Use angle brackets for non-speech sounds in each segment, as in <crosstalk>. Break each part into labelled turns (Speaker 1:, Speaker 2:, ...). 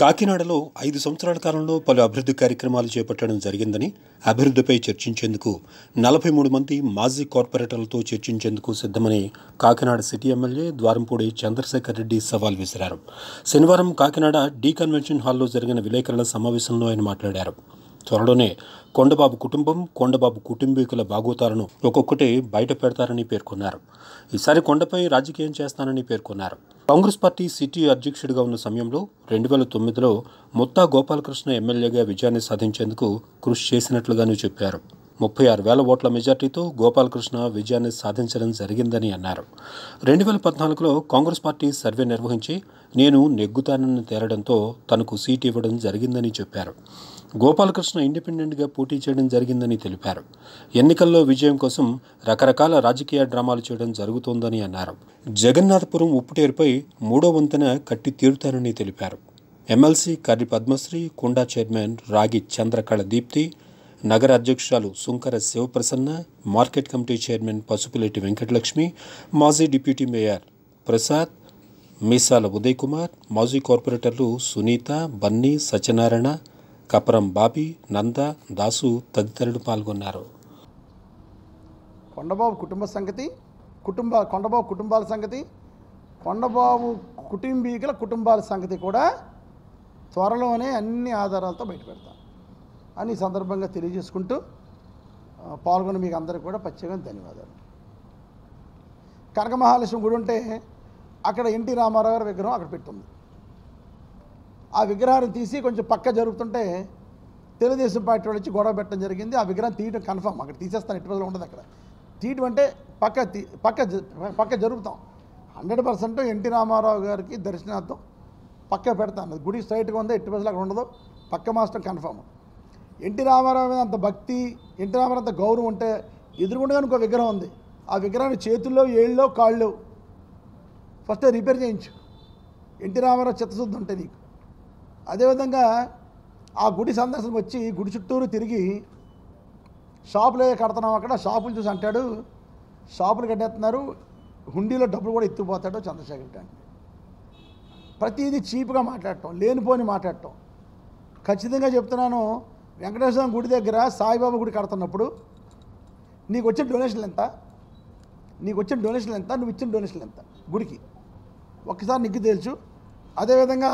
Speaker 1: కాకినాడలో ఐదు సంవత్సరాల కాలంలో పలు అభివృద్ధి కార్యక్రమాలు చేపట్టడం జరిగిందని అభివృద్ధిపై చర్చించేందుకు నలభై మూడు మంది మాజీ కార్పొరేటర్లతో చర్చించేందుకు సిద్ధమని కాకినాడ సిటీ ఎమ్మెల్యే ద్వారంపూడి చంద్రశేఖర్ రెడ్డి సవాల్ విసిరారు. శనివారం కాకినాడ డీ కన్వెన్షన్ హాల్లో జరిగిన విలేకరుల సమావేశంలో ఆయన మాట్లాడారు. త్వరలోనే కొండబాబు కుటుంబం కొండబాబు కుటుంబీకుల బాగోతాలను ఒక్కొక్కటి బయట పెడతారని పేర్కొన్నారు. ఈసారి కొండపై రాజకీయం చేస్తానని పేర్కొన్నారు. కాంగ్రెస్ పార్టీ సిటీ అధ్యక్షుడిగా ఉన్న సమయంలో రెండు వేల తొమ్మిదిలో ముత్తా గోపాలకృష్ణ ఎమ్మెల్యేగా విజయాన్ని సాధించేందుకు కృషి చేసినట్లుగాను చెప్పారు. ముప్పై ఆరు వేల ఓట్ల మెజార్టీతో గోపాలకృష్ణ విజయాన్ని సాధించడం జరిగిందని అన్నారు. రెండు వేల పద్నాలుగులో కాంగ్రెస్ పార్టీ సర్వే నిర్వహించి నేను నెగ్గుతానని తేలడంతో తనకు సీట్ ఇవ్వడం జరిగిందని చెప్పారు. గోపాలకృష్ణ ఇండిపెండెంట్గా పోటీ చేయడం జరిగిందని తెలిపారు. ఎన్నికల్లో విజయం కోసం రకరకాల రాజకీయ డ్రామాలు చేయడం జరుగుతోందని అన్నారు. జగన్నాథపురం ఉప్పుటేరుపై మూడో వంతెన కట్టి తీరుతానని తెలిపారు. ఎమ్మెల్సీ కర్రి పద్మశ్రీ కుండా చైర్మన్ రాగి చంద్రకళ దీప్తి నగర అధ్యక్షురాలు Sunkara Sivaprasanna market committee chairman Pasupuleti Venkatalakshmi మాజీ డిప్యూటీ మేయర్ ప్రసాద్ మీసాల ఉదయ్ కుమార్ మాజీ కార్పొరేటర్లు సునీత బన్నీ సత్యనారాయణ కపరం బాబీ నంద దాసు తదితరులు పాల్గొన్నారు.
Speaker 2: కొండబాబు కుటుంబ సంగతి కుటుంబ కొండబాబు కుటుంబాల సంగతి కొండబాబు కుటుంబీకుల కుటుంబాల సంగతి కూడా త్వరలోనే అన్ని ఆధారాలతో బయటపెడతాం అని సందర్భంగా తెలియజేసుకుంటూ పాల్గొన్న మీకు అందరికీ కూడా ప్రత్యేకంగా ధన్యవాదాలు. కనక మహాలక్ష్మి గుడి ఉంటే అక్కడ ఎన్టీ రామారావు గారి విగ్రహం అక్కడ పెట్టుంది ఆ విగ్రహాన్ని తీసి కొంచెం పక్క జరుగుతుంటే తెలుగుదేశం పార్టీ వాళ్ళు వచ్చి గొడవ పెట్టడం జరిగింది. ఆ విగ్రహం తీయటం కన్ఫర్మ్. అక్కడ తీసేస్తాను. ఎట్టి రోజులు ఉండదు అక్కడ. తీయటం అంటే పక్క తీ పక్క పక్క జరుగుతాం. Hundred percent N T Rama Rao గారికి దర్శనార్థం పక్క పెడతాను. గుడి స్ట్రైట్గా ఉందో ఎట్టి రోజులు అక్కడ ఉండదు పక్క మాస్టర్ కన్ఫర్మ్. ఎన్టీ రామారావు మీద అంత భక్తి ఎన్టీ రామారావు అంత గౌరవం ఉంటే ఎదురుకుండా ఇంకో విగ్రహం ఉంది. ఆ విగ్రహాన్ని చేతుల్లో ఏళ్ళలో కాళ్ళు ఫస్ట్ రిపేర్ చేయించు. ఎన్టీ రామారావు చిత్తశుద్ధి ఉంటే నీకు. అదేవిధంగా ఆ గుడి సందర్శనకు వచ్చి గుడి చుట్టూరు తిరిగి షాపులు ఏ కడుతున్నాం అక్కడ షాపులు చూసి అంటాడు షాపులు కట్టేస్తున్నారు హుండీలో డబ్బులు కూడా ఎత్తుకుపోతాడు చంద్రశేఖర్ గారిని ప్రతిదీ చీప్గా మాట్లాడటం లేనిపోని మాట్లాడటం. ఖచ్చితంగా చెప్తున్నాను వెంకటేశ్వర గుడి దగ్గర సాయిబాబా గుడి కడుతున్నప్పుడు నీకు వచ్చిన డొనేషన్లు ఎంత? నీకు వచ్చిన డొనేషన్లు ఎంత? నువ్వు ఇచ్చిన డొనేషన్లు ఎంత? గుడికి. ఒక్కసారి నీకు తెలుసు. అదేవిధంగా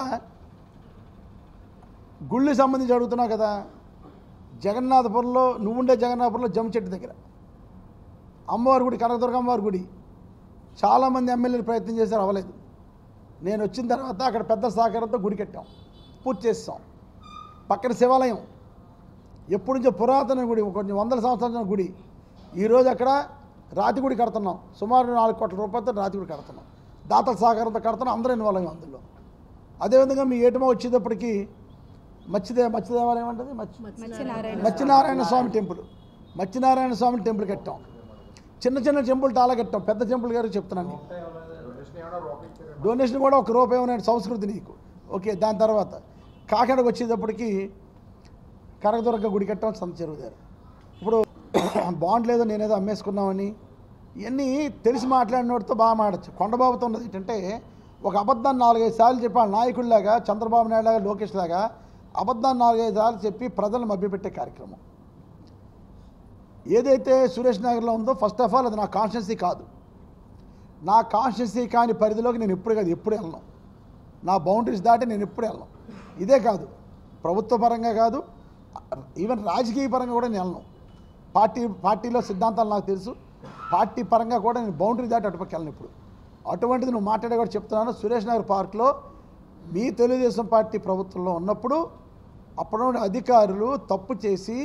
Speaker 2: గుళ్ళు సంబంధించి అడుగుతున్నావు కదా జగన్నాథపురంలో నువ్వుండే జగన్నాథపురంలో జమ్మ చెట్టు దగ్గర. అమ్మవారి గుడి కనకదుర్గ అమ్మవారి గుడి చాలామంది ఎమ్మెల్యేలు ప్రయత్నం చేశారు అవ్వలేదు. నేను వచ్చిన తర్వాత అక్కడ పెద్ద సహకారంతో గుడి కట్టాం పూర్తి చేస్తాం. పక్కన శివాలయం ఎప్పటి నుంచో పురాతన గుడి కొన్ని వందల సంవత్సరాల గుడి. ఈరోజు అక్కడ రాతి గుడి కడుతున్నాం సుమారు నాలుగు కోట్ల రూపాయలతో రాతి గుడి కడుతున్నాం. దాతల సహకారంతో కడుతున్నాం అందరూ ఇన్వాల్వ్ అయ్యాం అందులో. అదేవిధంగా మీ ఏటమో వచ్చేటప్పటికి మత్స్యదే మత్స్యదేవాలయం ఏమంటది? మత్స్య
Speaker 3: మత్స్యనారాయణ
Speaker 2: స్వామి. టెంపుల్. మత్స్యనారాయణ స్వామి టెంపుల్ కట్టాం. చిన్న చిన్న టెంపుల్ చాలా కట్టాం. పెద్ద టెంపుల్ గారు చెప్తున్నాను. డొనేషన్ కూడా ఒక రూపాయి ఉన్నాయి సంస్కృతి నీకు. ఓకే దాని తర్వాత కాకినాడకు వచ్చేటప్పటికి కనకదుర్గ గుడి కట్టాం సంత చెరువు దగ్గర. ఇప్పుడు <coughs> బాండ్ లేదో నేనేదో అమ్మేసుకున్నామని ఇవన్నీ తెలిసి మాట్లాడినోడితో బాగా మాడచ్చు కొండబాబుతో ఉన్నది ఏంటంటే ఒక అబద్ధాన్ని నాలుగైదు సార్లు చెప్పి ఆ నాయకుడిలాగా చంద్రబాబు నాయుడు లాగా లోకేష్ లాగా అబద్ధాన్ని నాలుగైదు సార్లు చెప్పి ప్రజలను మభ్యపెట్టే కార్యక్రమం. ఏదైతే సురేష్ నగర్లో ఉందో ఫస్ట్ ఆఫ్ ఆల్ అది నా కాన్షియన్సీ కాదు. నా కాన్షియన్సీ కాని పరిధిలోకి నేను ఎప్పుడు కాదు ఎప్పుడు వెళ్ళను. నా బౌండరీస్ దాటి నేను ఎప్పుడు వెళ్ళను. ఇదే కాదు ప్రభుత్వ పరంగా కాదు ఈవెన్ రాజకీయ పరంగా కూడా నేను వెళ్ళను. పార్టీ పార్టీలో సిద్ధాంతాలు నాకు తెలుసు. పార్టీ పరంగా కూడా నేను బౌండరీ దాటి అటుపక్క వెళ్ళను ఇప్పుడు. అటువంటిది నువ్వు మాట్లాడే కూడా చెప్తున్నాను. సురేష్ నగర్ పార్క్లో మీ తెలుగుదేశం పార్టీ ప్రభుత్వంలో ఉన్నప్పుడు అప్పుడు అధికారులు తప్పు చేసి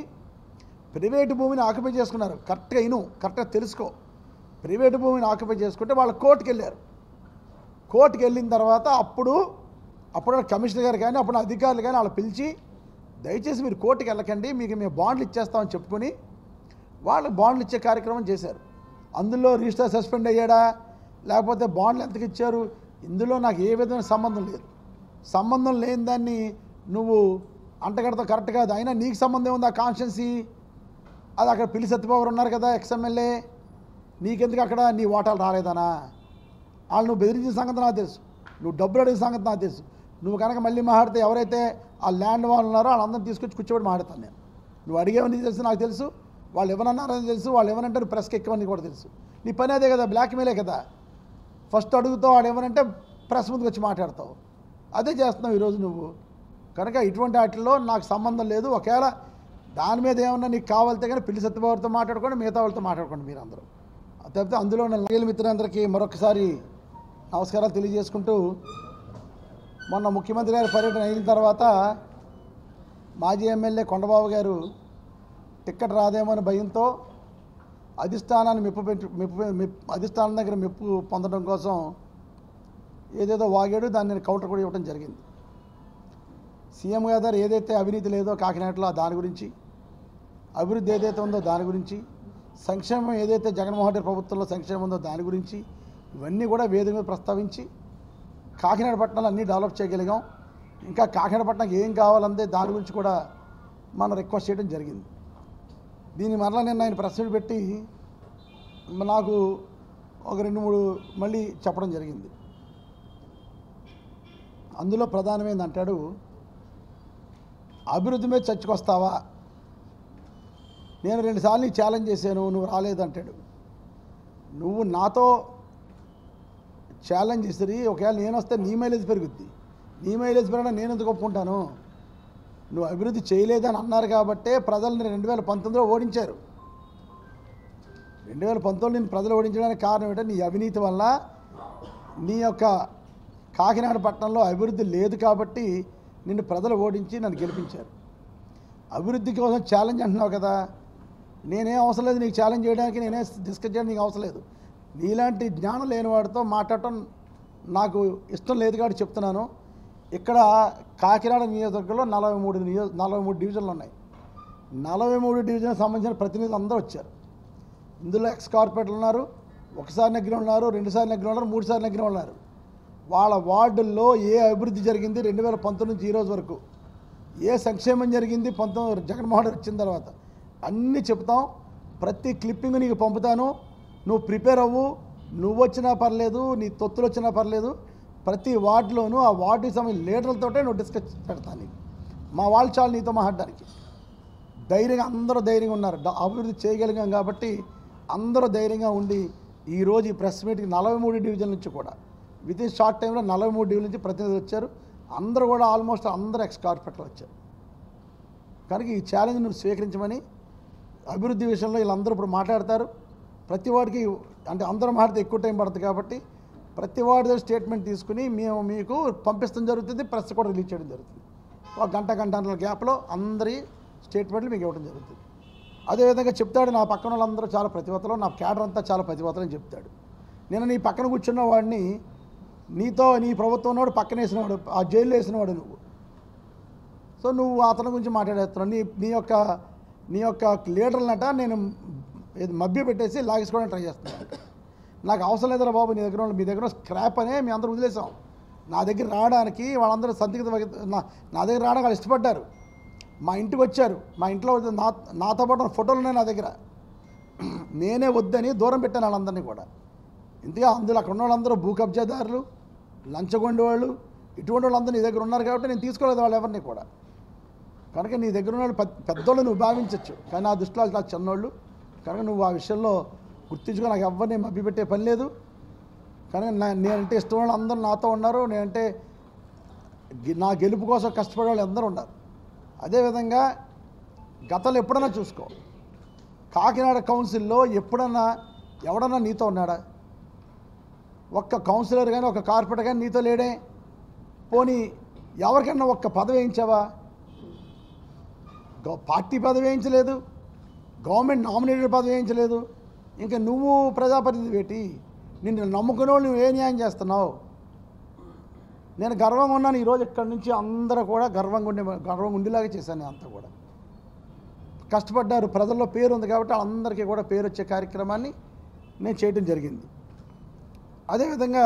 Speaker 2: ప్రైవేటు భూమిని ఆక్యుపై చేసుకున్నారు. కరెక్ట్గా ఇను కరెక్ట్గా తెలుసుకో. ప్రైవేటు భూమిని ఆక్యుపై చేసుకుంటే వాళ్ళు కోర్టుకు వెళ్ళారు కోర్టుకు వెళ్ళిన తర్వాత అప్పుడు అప్పుడు కమిషనర్ గారు కానీ అప్పుడు అధికారులు కానీ వాళ్ళు పిలిచి దయచేసి మీరు కోర్టుకి వెళ్ళకండి మీకు మేము బాండ్లు ఇచ్చేస్తామని చెప్పుకొని వాళ్ళు బాండ్లు ఇచ్చే కార్యక్రమం చేశారు. అందులో రిజిస్టర్ సస్పెండ్ అయ్యాడా? లేకపోతే బాండ్లు ఎంతకు ఇచ్చారు? ఇందులో నాకు ఏ విధమైన సంబంధం లేదు. సంబంధం లేని దాన్ని నువ్వు అంటగడతా కరెక్ట్ కాదు. అయినా నీకు సంబంధం ఉంది ఆ కాన్షియన్సీ అది అక్కడ పిల్లి సత్యబాబు ఉన్నారు కదా ఎక్స్ఎమ్మెల్యే నీకెందుకు అక్కడ? నీ ఓటాలు రాలేదనా? వాళ్ళు నువ్వు బెదిరించిన సంగతి నాకు తెలుసు. నువ్వు డబ్బులు అడిగిన సంగతి నాకు తెలుసు. నువ్వు కనుక మళ్ళీ మాట్లాడితే ఎవరైతే ఆ ల్యాండ్ వాళ్ళు ఉన్నారో వాళ్ళందరినీ తీసుకొచ్చి కూర్చోబెట్టి మాట్లాడతాను నేను. నువ్వు అడిగేవని తెలుసు నాకు తెలుసు. వాళ్ళు ఎవరన్నారని తెలుసు. వాళ్ళు ఎవరంటారు? ప్రెస్కి ఎక్కువని కూడా తెలుసు. నీ పని అదే కదా బ్లాక్మెయిలే కదా. ఫస్ట్ అడుగుతావు వాడు ఎవరంటే ప్రెస్ ముందుకు వచ్చి మాట్లాడతావు. అదే చేస్తున్నావు ఈరోజు నువ్వు. కనుక ఇటువంటి వాటిల్లో నాకు సంబంధం లేదు. ఒకవేళ దాని మీద ఏమన్నా నీకు కావాలితే కానీ పిల్లి సత్యబాబుతో మాట్లాడుకోండి మిగతా వాళ్ళతో మాట్లాడుకోండి మీరు అందరూ తప్పితే అందులో ఉన్న మిత్రులందరికీ మరొకసారి నమస్కారాలు తెలియజేసుకుంటూ మొన్న ముఖ్యమంత్రి గారి పర్యటన అయిన తర్వాత మాజీ ఎమ్మెల్యే కొండబాబు గారు టిక్కెట్ రాదేమో అని భయంతో అధిష్టానాన్ని మెప్పు పెట్టి మెప్పు మెప్పు అధిష్టానం దగ్గర మెప్పు పొందడం కోసం ఏదేదో వాగాడు దాన్ని నేను కౌంటర్ కూడా ఇవ్వడం జరిగింది. సీఎం గారు ఏదైతే అవినీతి లేదో కాకినాడలో దాని గురించి అభివృద్ధి ఏదైతే ఉందో దాని గురించి సంక్షేమం ఏదైతే జగన్మోహన్ రెడ్డి ప్రభుత్వంలో సంక్షేమం ఉందో దాని గురించి ఇవన్నీ కూడా వేదిక మీద ప్రస్తావించి కాకినాడ పట్టణాలు అన్నీ డెవలప్ చేయగలిగాం. ఇంకా కాకినాడ పట్టణం ఏం కావాలంటే దాని గురించి కూడా మనం రిక్వెస్ట్ చేయడం జరిగింది. దీని మరలా నేను ఆయన ప్రశ్నలు పెట్టి నాకు ఒక రెండు మూడు మళ్ళీ చెప్పడం జరిగింది. అందులో ప్రధానమైంది అంటాడు అభివృద్ధి మీద చచ్చికొస్తావా నేను రెండుసార్లు నీకు ఛాలెంజ్ చేశాను నువ్వు రాలేదంటాడు. నువ్వు నాతో ఛాలెంజ్ చేసి ఒకవేళ నేను వస్తే నీ మైలేజ్ పెరుగుద్ది. నీ మైలేజ్ పెరగడం నేను ఎందుకు ఒప్పుకుంటాను? నువ్వు అభివృద్ధి చేయలేదని అన్నారు కాబట్టే ప్రజల్ని రెండు వేల పంతొమ్మిదిలో ఓడించారు. రెండు వేల పంతొమ్మిది నేను ప్రజలు ఓడించడానికి కారణం ఏంటంటే నీ అవినీతి వల్ల నీ యొక్క కాకినాడ పట్టణంలో అభివృద్ధి లేదు కాబట్టి నిన్ను ప్రజలు ఓడించి నన్ను గెలిపించారు. అభివృద్ధి కోసం ఛాలెంజ్ అంటున్నావు కదా. నేనేం అవసరం లేదు నీకు ఛాలెంజ్ చేయడానికి నేనే డిస్కస్ చేయడానికి నీకు అవసరం లేదు. నీలాంటి జ్ఞానం లేని వాడితో మాట్లాడటం నాకు ఇష్టం లేదు కాబట్టి చెప్తున్నాను. ఇక్కడ కాకినాడ నియోజకవర్గంలో నలభై మూడు నియో నలభై మూడు డివిజన్లు ఉన్నాయి. నలభై మూడు డివిజన్కి సంబంధించిన ప్రతినిధులు అందరూ వచ్చారు. ఇందులో ఎక్స్ కార్పొరేటర్లు ఉన్నారు. ఒకసారి నెగ్గిన ఉన్నారు రెండుసార్లు నెగ్గిన ఉన్నారు మూడుసార్లు నెగ్గిన ఉన్నారు. వాళ్ళ వార్డుల్లో ఏ అభివృద్ధి జరిగింది రెండు వేల పంతొమ్మిది నుంచి ఈరోజు రోజు వరకు? ఏ సంక్షేమం జరిగింది? పంతొమ్మిది జగన్మోహన్ వచ్చిన తర్వాత. అన్నీ చెప్తాం ప్రతి క్లిప్పింగ్ నీకు పంపుతాను. నువ్వు ప్రిపేర్ అవ్వు. నువ్వు వచ్చినా పర్లేదు నీ తొత్తులు వచ్చినా పర్లేదు. ప్రతి వార్డులోనూ ఆ వార్డు సంబంధించిన లీడర్లతోటే నువ్వు డిస్కస్ పెడతాను నీకు. మా వాళ్ళు చాలు నీతో మాట్లాడడానికి. ధైర్యంగా అందరూ ధైర్యంగా ఉన్నారు. అభివృద్ధి చేయగలిగాం కాబట్టి అందరూ ధైర్యంగా ఉండి ఈరోజు ఈ ప్రెస్ మీట్కి నలభై మూడు డివిజన్ నుంచి కూడా విత్ ఇన్ షార్ట్ టైంలో నలభై మూడు డివిజన్ నుంచి ప్రతినిధులు వచ్చారు. అందరూ కూడా ఆల్మోస్ట్ అందరూ ఎక్స్ కార్పొరేటర్లు వచ్చారు. కనుక ఈ ఛాలెంజ్ నువ్వు స్వీకరించమని అభివృద్ధి విషయంలో వీళ్ళందరూ ఇప్పుడు మాట్లాడతారు. ప్రతి వాడికి అంటే అందరూ మాట్లాడితే ఎక్కువ టైం పడుతుంది కాబట్టి ప్రతి వాడి స్టేట్మెంట్ తీసుకుని మేము మీకు పంపిస్తాం జరుగుతుంది ప్రెస్ కూడా రిలీజ్ చేయడం జరుగుతుంది. ఒక గంట గంటన్నర గ్యాప్లో అందరి స్టేట్మెంట్లు మీకు ఇవ్వడం జరుగుతుంది. అదేవిధంగా చెప్తాడు నా పక్కన వాళ్ళందరూ చాలా ప్రతిభతలు నా క్యాడర్ అంతా చాలా ప్రతిభతలు అని చెప్తాడు. నేను నీ పక్కన కూర్చున్న వాడిని నీతో నీ ప్రభుత్వం పక్కన వేసినవాడు ఆ జైల్లో వేసినవాడు నువ్వు. సో నువ్వు అతని గురించి మాట్లాడేస్తున్నావు. నీ నీ యొక్క నీ యొక్క లీడర్లనట నేను ఇది మభ్య పెట్టేసి లాగేసుకోవడానికి ట్రై చేస్తున్నాను నాకు అవసరం లేదురా బాబు నీ దగ్గర ఉన్న- మీ దగ్గర స్క్రాప్ అనే మీ అందరూ వదిలేసాం. నా దగ్గర రావడానికి వాళ్ళందరూ సందిగ్ధ నా నా దగ్గర రావడానికి వాళ్ళు ఇష్టపడ్డారు. మా ఇంటికి వచ్చారు. మా ఇంట్లో నా నాతో పాటు ఫోటోలు ఉన్నాయి నా దగ్గర. నేనే వద్దని దూరం పెట్టాను వాళ్ళందరినీ కూడా. ఇంతగా అందులో అక్కడ ఉన్న వాళ్ళందరూ భూ కబ్జాదారులు లంచగొండి వాళ్ళు ఇటువంటి వాళ్ళందరూ నీ దగ్గర ఉన్నారు కాబట్టి నేను తీసుకోలేదు వాళ్ళు ఎవరిని కూడా. కనుక నీ దగ్గర ఉన్న వాళ్ళు పెద్ద పెద్దోళ్ళు నువ్వు భావించవచ్చు కానీ నా దృష్టిలో చాలా చిన్నోళ్ళు. కనుక నువ్వు ఆ విషయంలో గుర్తించుకో నాకు ఎవరిని మభ్యపెట్టే పని లేదు. కనుక నా నేనంటే ఇష్టం వాళ్ళు అందరూ నాతో ఉన్నారు. నేనంటే నా గెలుపు కోసం కష్టపడే వాళ్ళు అందరూ ఉన్నారు. అదేవిధంగా గతంలో ఎప్పుడన్నా చూసుకో. కాకినాడ కౌన్సిల్లో ఎప్పుడన్నా ఎవడన్నా నీతో ఉన్నాడా? ఒక్క కౌన్సిలర్ కానీ ఒక కార్పొరేటర్ కానీ నీతో లేడే. పోనీ ఎవరికన్నా ఒక్క పదవి వేయించావా? పార్టీ పదవి వేయించలేదు. గవర్నమెంట్ నామినేటెడ్ పదవి వేయించలేదు. ఇంకా నువ్వు ప్రజాప్రతినిధి పెట్టి నిన్ను నమ్ముకునే వాళ్ళు నువ్వు ఏ న్యాయం చేస్తున్నావు? నేను గర్వంగా ఉన్నాను. ఈరోజు ఇక్కడి నుంచి అందరూ కూడా గర్వంగా ఉండే గర్వంగా ఉండేలాగా చేశాను నేను అంతా కూడా. కష్టపడ్డారు. ప్రజల్లో పేరు ఉంది కాబట్టి అందరికీ కూడా పేరు వచ్చే కార్యక్రమాన్ని నేను చేయడం జరిగింది. అదేవిధంగా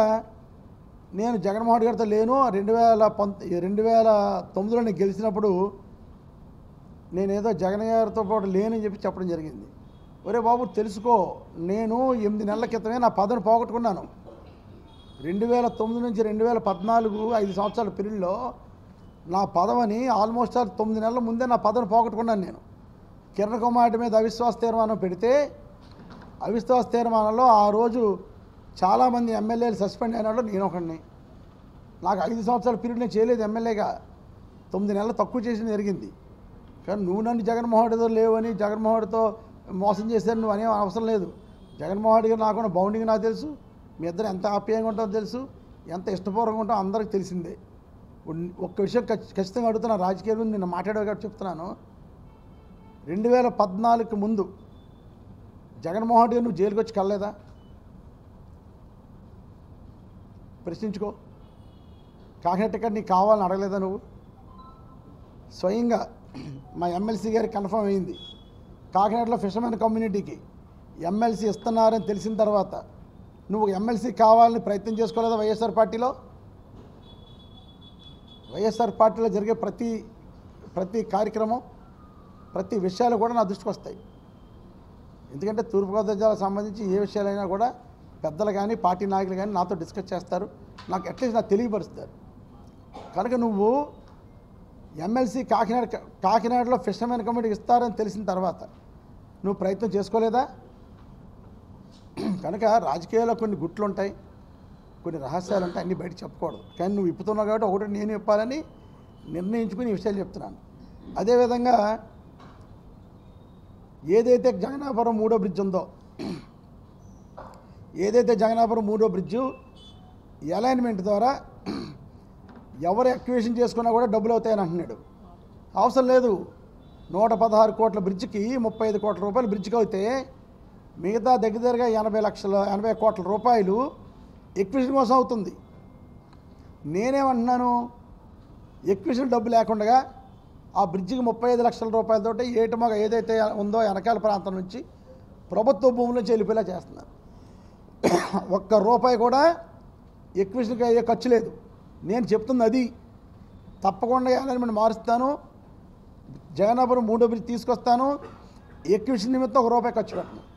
Speaker 2: నేను జగన్మోహన్ గారితో లేను. రెండు వేల పంత రెండు వేల తొమ్మిదిలో నేను గెలిచినప్పుడు నేనేదో జగన్ గారితో పాటు లేనని చెప్పి చెప్పడం జరిగింది. ఒరే బాబు తెలుసుకో నేను ఎనిమిది నెలల క్రితమే నా పదవిని పోగొట్టుకున్నాను. రెండు వేల తొమ్మిది నుంచి రెండు వేల పద్నాలుగు ఐదు సంవత్సరాల పీరియడ్లో నా పదవిని ఆల్మోస్ట్ ఆల్ తొమ్మిది నెలల ముందే నా పదవిని పోగొట్టుకున్నాను నేను. కిరణ్ కుమార్ మీద అవిశ్వాస తీర్మానం పెడితే అవిశ్వాస తీర్మానంలో ఆ రోజు చాలామంది ఎమ్మెల్యేలు సస్పెండ్ అయినాడు నేను ఒకడిని నాకు ఐదు సంవత్సరాల పీరియడ్ నేను చేయలేదు ఎమ్మెల్యేగా. తొమ్మిది నెలలు తక్కువ చేసిన జరిగింది. కానీ నువ్వు నన్ను జగన్మోహన్ రెడ్డితో లేవని జగన్మోహన్ రెడ్డితో మోసం చేశారు నువ్వు అనే అవసరం లేదు. జగన్మోహన్ రెడ్డి గారు నాకున్న బౌండింగ్ నాకు తెలుసు. మీ ఇద్దరు ఎంత ఆప్యాయంగా ఉంటారో తెలుసు. ఎంత ఇష్టపూర్వకంగా ఉంటామో అందరికీ తెలిసిందే. ఒక్క విషయం ఖచ్చితంగా అడుగుతున్నా రాజకీయాల నిన్న మాట్లాడే కాబట్టి చెప్తున్నాను. రెండు వేల పద్నాలుగు ముందు జగన్మోహన్ రెడ్డి గారు నువ్వు జైలుకి వచ్చి కలలేదా? ప్రశ్నించుకో. కాకినాడ టికెట్ నీకు కావాలని అడగలేదా నువ్వు? స్వయంగా మా ఎమ్మెల్సీ గారికి కన్ఫర్మ్ అయింది. కాకినాడలో ఫిషర్మెన్ కమ్యూనిటీకి ఎమ్మెల్సీ ఇస్తున్నారని తెలిసిన తర్వాత నువ్వు ఎమ్మెల్సీ కావాలని ప్రయత్నం చేసుకోలేదా వైఎస్ఆర్ పార్టీలో? వైఎస్ఆర్ పార్టీలో జరిగే ప్రతి ప్రతి కార్యక్రమం ప్రతి విషయాలు కూడా నా దృష్టికి వస్తాయి. ఎందుకంటే తూర్పుగోదావరి జిల్లాకు సంబంధించి ఏ విషయాలైనా కూడా పెద్దలు కానీ పార్టీ నాయకులు కానీ నాతో డిస్కస్ చేస్తారు. నాకు అట్లీస్ట్ నాకు తెలియపరుస్తారు. కనుక నువ్వు ఎమ్మెల్సీ కాకినాడ కాకినాడలో ఫిషర్మెన్ కమిటీ ఇస్తారని తెలిసిన తర్వాత నువ్వు ప్రయత్నం చేసుకోలేదా? కనుక రాజకీయాల్లో కొన్ని గుట్లు ఉంటాయి కొన్ని రహస్యాలు ఉంటాయి అన్నీ బయట చెప్పకూడదు. కానీ నువ్వు ఇప్పుతున్నావు కాబట్టి ఒకటి నేను చెప్పాలని నిర్ణయించుకుని ఈ విషయాలు చెప్తున్నాను. అదేవిధంగా ఏదైతే జగన్నాపురం మూడో బ్రిడ్జ్ ఉందో ఏదైతే జగన్నాపురం మూడో బ్రిడ్జు అలైన్మెంట్ ద్వారా ఎవరు ఎక్వేషన్ చేసుకున్నా కూడా డబ్బులు అవుతాయని అంటున్నాడు. అవసరం లేదు. నూట పదహారు కోట్ల బ్రిడ్జికి ముప్పై ఐదు కోట్ల రూపాయలు బ్రిడ్జికి అయితే మిగతా దగ్గర దగ్గరగా ఎనభై లక్షల ఎనభై కోట్ల రూపాయలు ఎక్విషన్ కోసం అవుతుంది. నేనేమంటున్నాను? ఎక్విషన్ డబ్బు లేకుండా ఆ బ్రిడ్జికి ముప్పై ఐదు లక్షల రూపాయలతోటి ఏటమొగ ఏదైతే ఉందో వెనకాల ప్రాంతం నుంచి ప్రభుత్వ భూముల నుంచి వెళ్ళిపోయేలా చేస్తున్నారు. ఒక్క రూపాయి కూడా ఎక్విషన్కి అయ్యే ఖర్చు లేదు. నేను చెప్తుంది అది. తప్పకుండా అలైన్మెంట్ మారుస్తాను. జగన్నాపురం మూడో బ్రిడ్జ్ తీసుకొస్తాను. ఎక్విషన్ నిమిత్తం ఒక రూపాయి ఖర్చు పెట్టను.